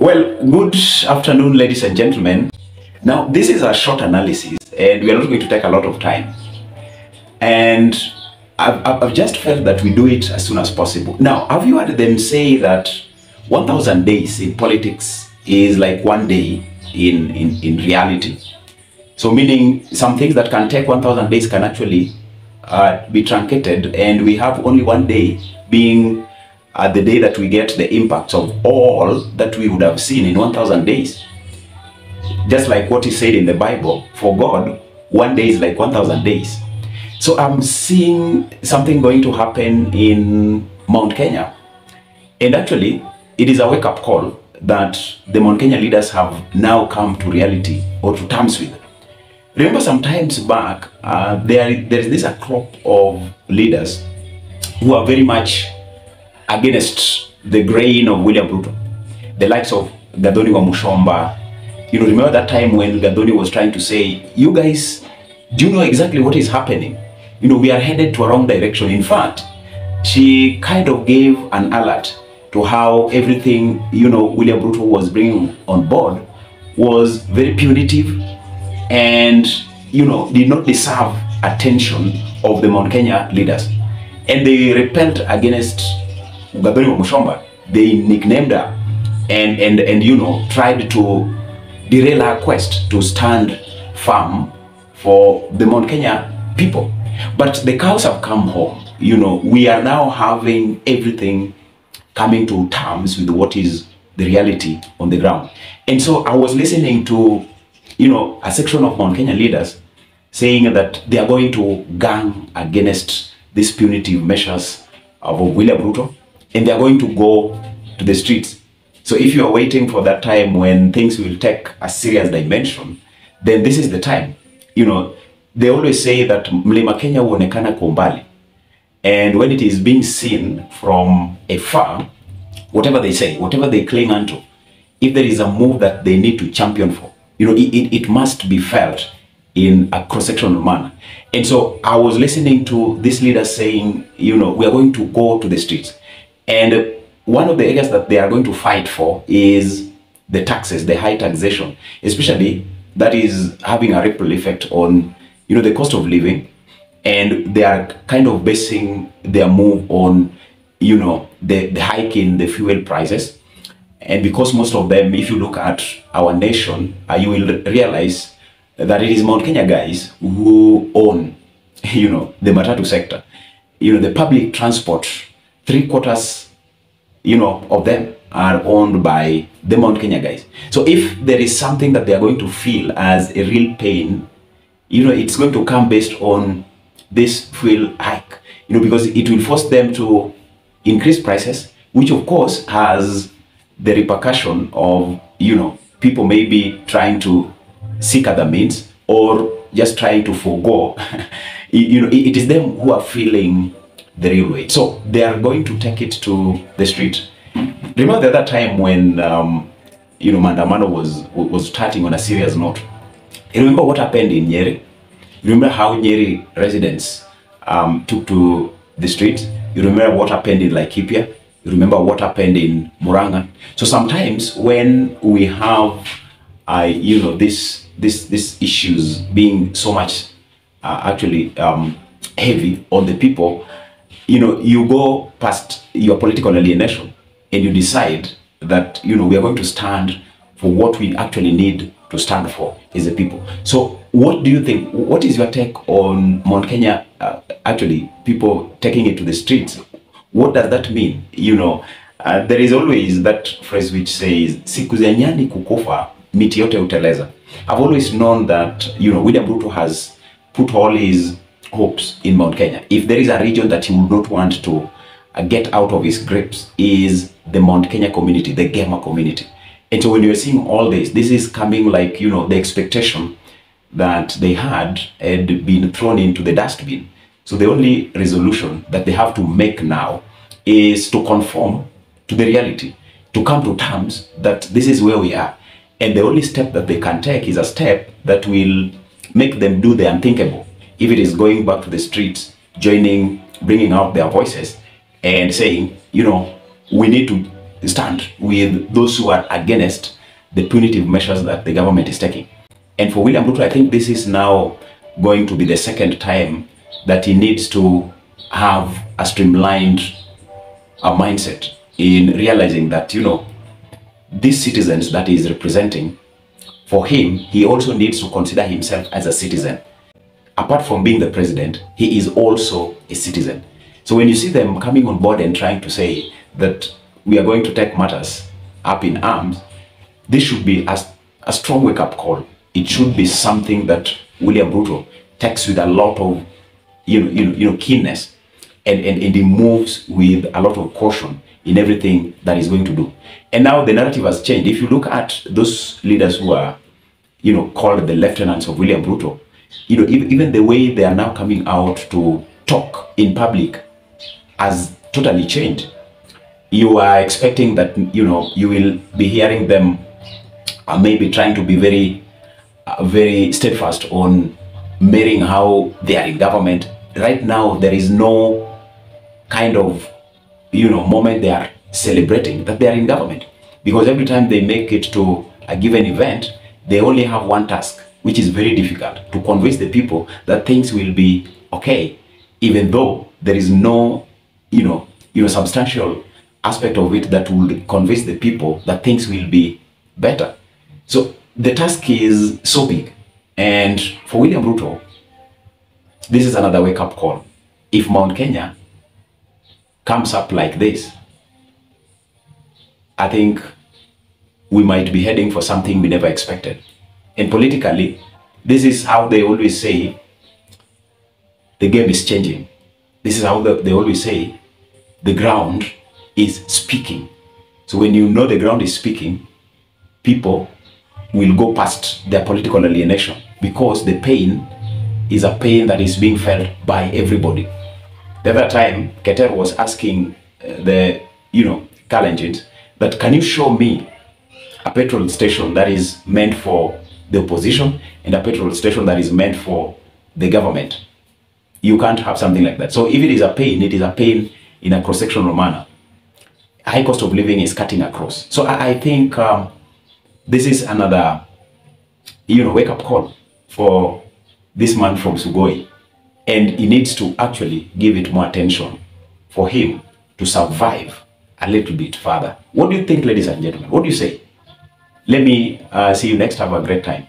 Well, good afternoon, ladies and gentlemen. Now, this is a short analysis, and we are not going to take a lot of time. And I've, I've just felt that we do it as soon as possible. Now, have you heard them say that 1,000 days in politics is like one day in, in, in reality? So, meaning some things that can take 1,000 days can actually uh, be truncated, and we have only one day being uh, the day that we get the impacts of all that we would have seen in 1,000 days. Just like what is said in the Bible, for God, one day is like 1,000 days. So I'm seeing something going to happen in Mount Kenya. And actually, it is a wake up call that the Mount Kenya leaders have now come to reality or to terms with. Remember, some times back, uh, there, there is this a crop of leaders who are very much against the grain of William Ruto. The likes of Gathoni wa Muchomba. You know, remember that time when Gadoni was trying to say, you guys, do you know exactly what is happening? You know, we are headed to a wrong direction. In fact, she kind of gave an alert to how everything, you know, William Ruto was bringing on board was very punitive and, you know, did not deserve attention of the Mount Kenya leaders. And they repelled against Gaberi Mushomba. They nicknamed her and, and, and, you know, tried to derail her quest to stand firm for the Mount Kenya people. But the cows have come home. You know, we are now having everything coming to terms with what is the reality on the ground. And so I was listening to, you know, a section of Mount Kenya leaders saying that they are going to gang against these punitive measures of William Ruto and they are going to go to the streets. So if you are waiting for that time when things will take a serious dimension, then this is the time. You know, they always say that Mlima Kenya huonekana kwa umbali. And when it is being seen from afar, whatever they say, whatever they cling onto, if there is a move that they need to champion for, you know, it, it, it must be felt in a cross-sectional manner. And so I was listening to this leader saying, you know, we are going to go to the streets. And one of the areas that they are going to fight for is the taxes, the high taxation, especially that is having a ripple effect on, you know, the cost of living. And they are kind of basing their move on, you know, the, the hike in the fuel prices. And because most of them, if you look at our nation, uh, you will realize that it is Mount Kenya guys who own, you know, the Matatu sector. You know, the public transport, three quarters, you know, of them are owned by the Mount Kenya guys. So if there is something that they are going to feel as a real pain, you know, it's going to come based on this fuel hike, you know, because it will force them to increase prices, which of course has the repercussion of, you know, people maybe trying to seek other means or just trying to forego. you know, it is them who are feeling the real weight. So they are going to take it to the street. Remember the other time when, um, you know, Mandamano was was starting on a serious note. You remember what happened in Nyeri? You remember how Nyeri residents um, took to the street? You remember what happened in Laikipia? You remember what happened in Muranga? So sometimes when we have, uh, you know, this this these issues being so much uh, actually um, heavy on the people, you know, you go past your political alienation and you decide that you know we are going to stand for what we actually need to stand for as a people. So, what do you think? What is your take on Mount Kenya? Uh, actually, people taking it to the streets. What does that mean? You know, uh, there is always that phrase which says siku za nyani kukufa miti yote uteleza. I've always known that you know William Ruto has put all his hopes in Mount Kenya. If there is a region that he would not want to uh, get out of his grips, is the Mount Kenya community, the Gema community. And so when you're seeing all this, this is coming like, you know, the expectation that they had had been thrown into the dustbin. So the only resolution that they have to make now is to conform to the reality, to come to terms that this is where we are. And the only step that they can take is a step that will make them do the unthinkable. If it is going back to the streets, joining, bringing out their voices and saying, you know, we need to stand with those who are against the punitive measures that the government is taking. And for William Ruto, I think this is now going to be the second time that he needs to have a streamlined a mindset in realizing that, you know, these citizens that he is representing, for him, he also needs to consider himself as a citizen. Apart from being the president, he is also a citizen. So when you see them coming on board and trying to say that we are going to take matters up in arms, this should be a, a strong wake-up call. It should be something that William Ruto takes with a lot of you know, you know, you know keenness and, and, and he moves with a lot of caution in everything that he's going to do. And now the narrative has changed. If you look at those leaders who are, you know, called the lieutenants of William Ruto, you know, ev- even the way they are now coming out to talk in public has totally changed. You are expecting that, you know, you will be hearing them uh, maybe trying to be very, uh, very steadfast on mirroring how they are in government. Right now, there is no kind of you know moment they are celebrating that they are in government because every time they make it to a given event they only have one task which is very difficult to convince the people that things will be okay even though there is no you know you know substantial aspect of it that will convince the people that things will be better. So the task is so big. And for william ruto this is another wake up call. If mount kenya comes up like this, I think we might be heading for something we never expected. And politically, this is how they always say the game is changing. This is how the, they always say the ground is speaking. So when you know the ground is speaking, people will go past their political alienation because the pain is a pain that is being felt by everybody. The other time, Keter was asking uh, the, you know, Kalenjins that can you show me a petrol station that is meant for the opposition and a petrol station that is meant for the government? You can't have something like that. So if it is a pain, it is a pain in a cross-sectional manner. High cost of living is cutting across. So I, I think um, this is another, you know, wake-up call for this man from Sugoi and he needs to actually give it more attention for him to survive a little bit further. What do you think, ladies and gentlemen? What do you say? Let me uh, see you next. Have a great time.